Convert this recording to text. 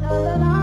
la la la.